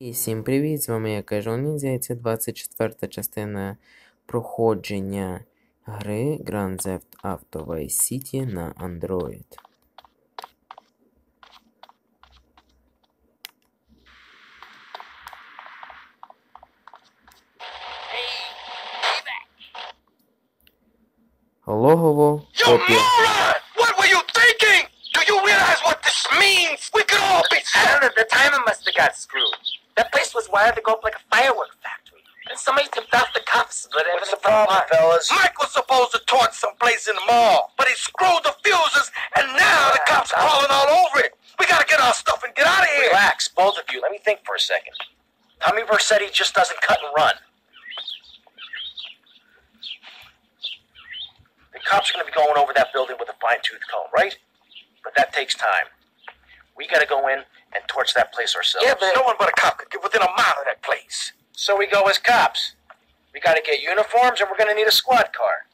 І всім привіт! З вами я кажу Ніндзя, і це 24 та частина проходження гри Grand Theft Auto Vice City на Android. Логово копія. Got screwed. That place was wired to go up like a firework factory. And somebody tipped off the cops, but What's the problem, apart. fellas? Mike was supposed to torch someplace in the mall, but he screwed the fuses, and now the cops are crawling all over it. We gotta get our stuff and get out of here. Relax, both of you. Let me think for a second. Tommy Vercetti just doesn't cut and run. The cops are going to be going over that building with a fine tooth comb, right? But that takes time. We got to go in and torch that place ourselves. Yeah, but no one but a cop could get within a mile of that place. So we go as cops. We got to get uniforms, and we're going to need a squad car.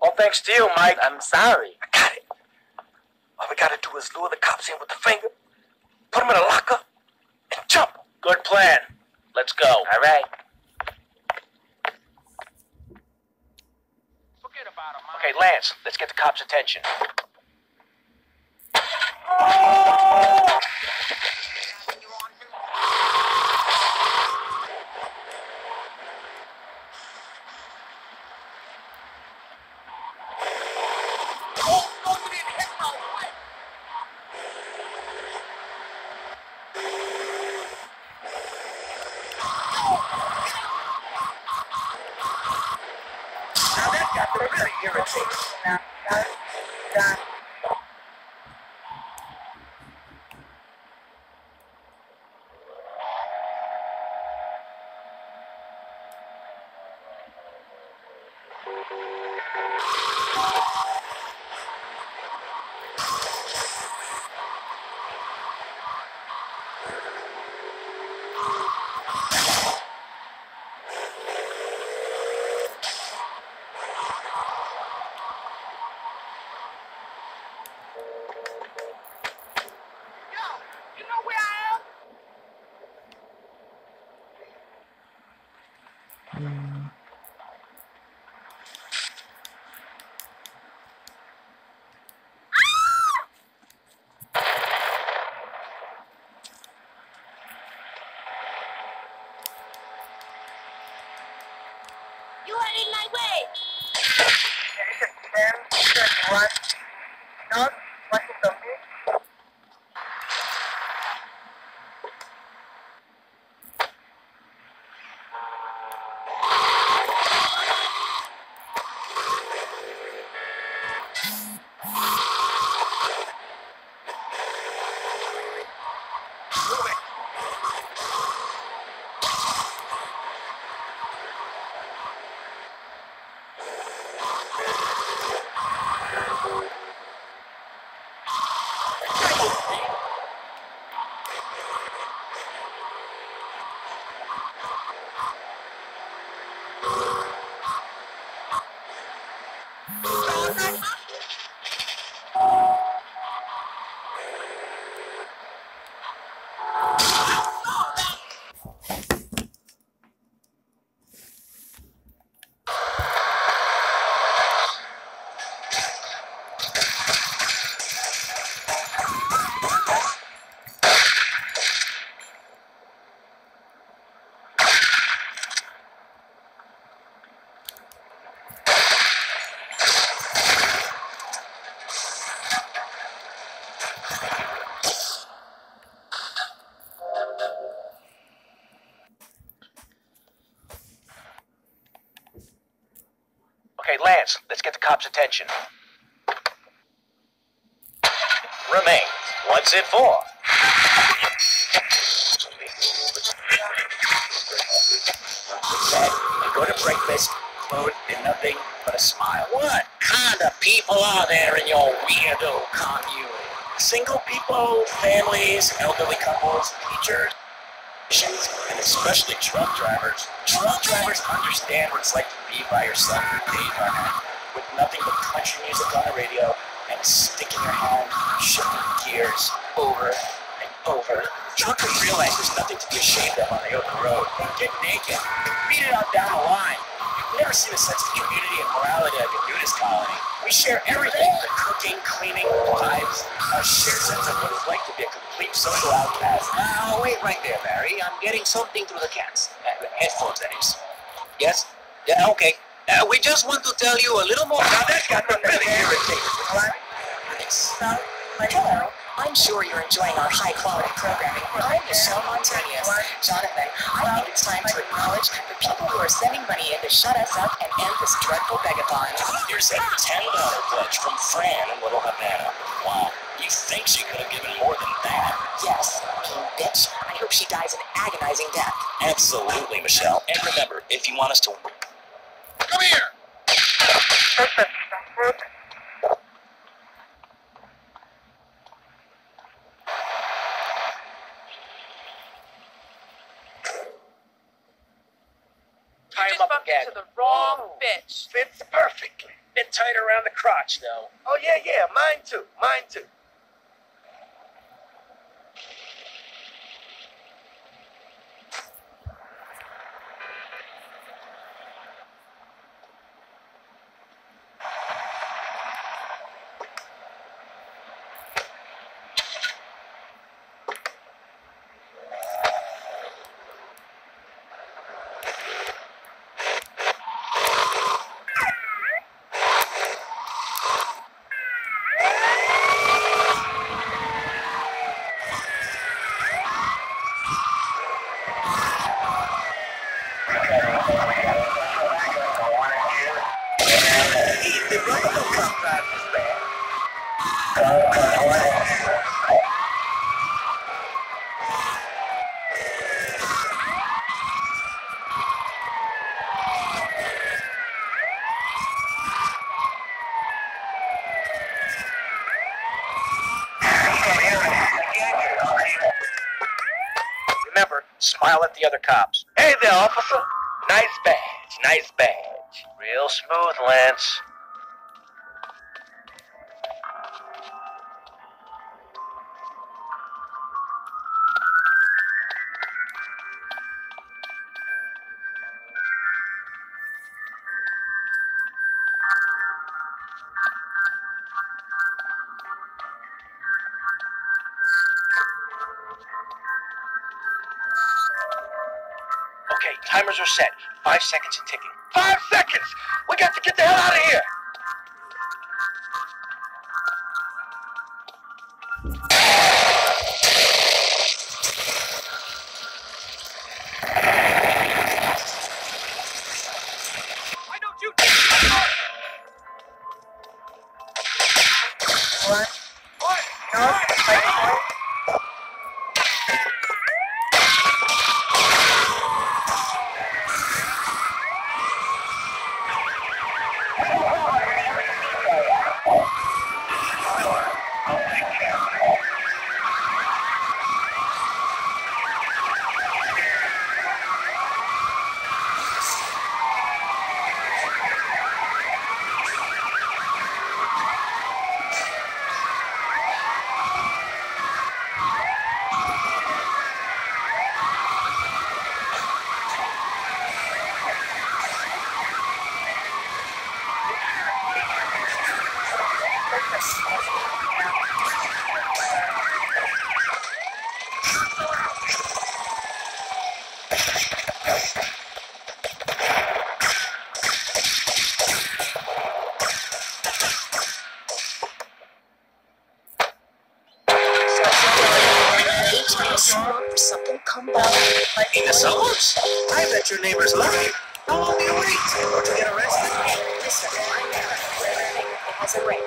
All thanks to you, Mike. I'm sorry. I got it. All we gotta do is lure the cops in with the finger, put them in a locker, and jump. Good plan. Let's go. All right. Okay, Lance, let's get the cops' attention. Now that got to really irritating. Now, John, Oh. Okay, Lance, let's get the cops' attention. Remain. What's it for? Go to breakfast, food, and nothing but a smile. What kind of people are there in your weirdo commune? Single people, families, elderly couples, teachers, and especially truck drivers. Truck drivers understand what it's like to be by yourself in day on end, with nothing but country music on the radio and sticking your hand, shifting gears over and over. Would realize there's nothing to be ashamed of on the open road. Get naked. Beat it out down the line. You've never seen a sense of community and morality like a nudist colony. We share everything. The cooking, cleaning, lives. A shared sense of what it's like to be a complete social outcast. Now, wait right there, Barry. I'm getting something through the cats. Uh, headphones, that is. Yes? Yeah, okay. Uh, we just want to tell you a little more. Now that's got nothing really like, hello. I'm sure you're enjoying our high quality programming. I'm Michelle Montanius. Jonathan, I think it's time to acknowledge the people who are sending money in to shut us up and end this dreadful begathon. Here's a $10 pledge from Fran in Little Havana. Wow. You think she could have given more than that? Yes, mean bitch. I hope she dies an agonizing death. Absolutely, Michelle. And remember, if you want us to... Come here. Tie You him just up bumped again. into the wrong bitch. Fits perfectly. Bit tight around the crotch, though. Oh, yeah, yeah. Mine too. Mine too. Remember, smile at the other cops. Hey there, officer. Nice badge. Nice badge. Real smooth, Lance. Okay, timers are set. Five seconds and ticking. Five seconds. We got to get the hell out of here. Why don't you? H.I. swamp for something come back. In the suburbs? I bet your neighbors love you. How long do you wait or to get arrested? Listen, I'm married. Everything has a ring.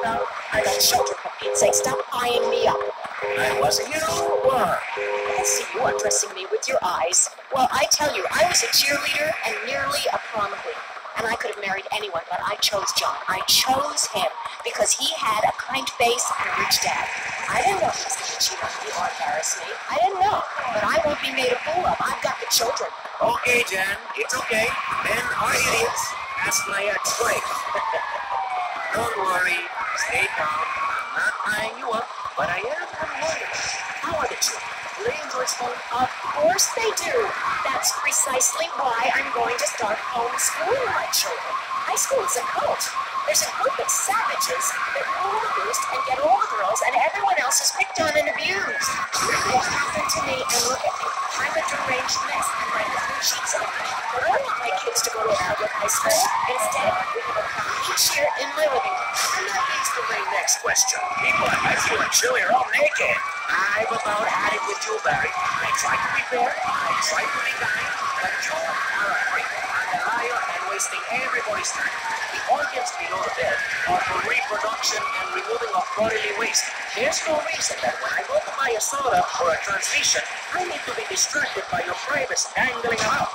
I got children, for Pete's sake. Stop eyeing me up. I wasn't you or I see you undressing me with your eyes. Well, I tell you, I was a cheerleader and nearly a prom queen. And I could have married anyone, but I chose John. I chose him because he had a kind face and a rich dad. I didn't know he was going to cheat on me or embarrass me. I didn't know. But I won't be made a fool of. I've got the children. Okay, Jan, it's okay. Men are idiots. Ask my ex-wife. Don't worry. Stay calm. I'm not tying you up, but I am a lawyer. How are the children? Do they enjoy school? Of course they do. That's precisely why I'm going to start homeschooling my children. High school is a cult. There's a group of savages that rule the roost and get all the girls, and everyone else is picked on and abused. What happened to me? And look at me. I'm a deranged mess, and my cheats on me. But I don't want my kids to go to a public high school. Instead, we have a party each year in my living room. And that leads to my next question. People at high school and chilly are all naked. I've about had it with you, Barry. I tried to be fair, I tried to be kind, but you are a and a liar, and wasting everybody's time. The organs below the bed are for reproduction and removing of bodily waste. There's no reason that when I go to buy a soda or a transmission, I need to be distracted by your privates dangling about.